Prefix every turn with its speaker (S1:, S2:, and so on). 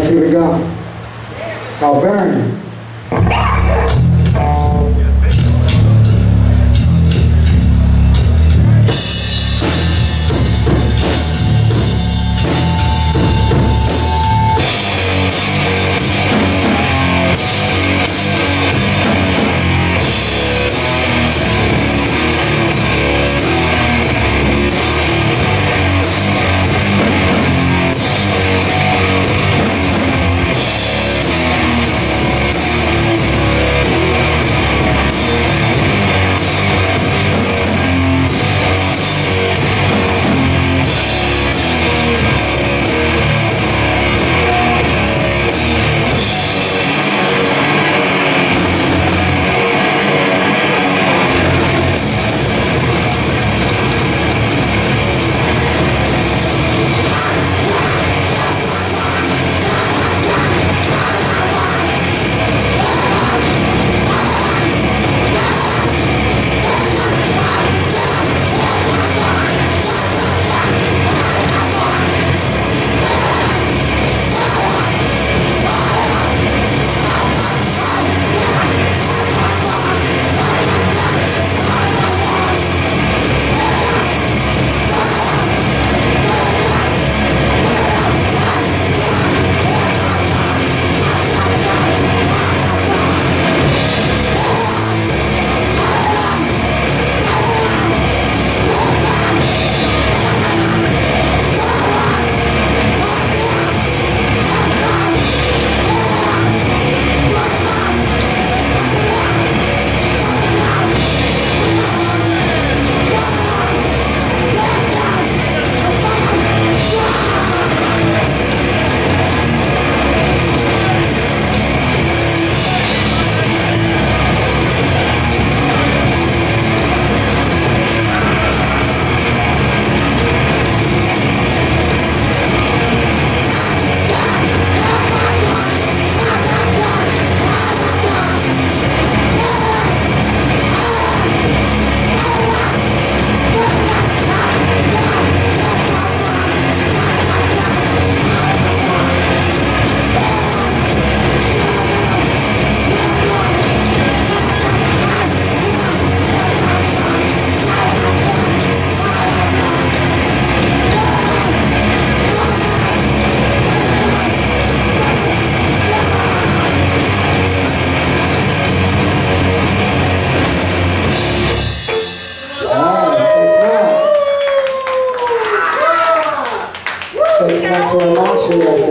S1: right, here we go. It's called Burn. Muchas gracias.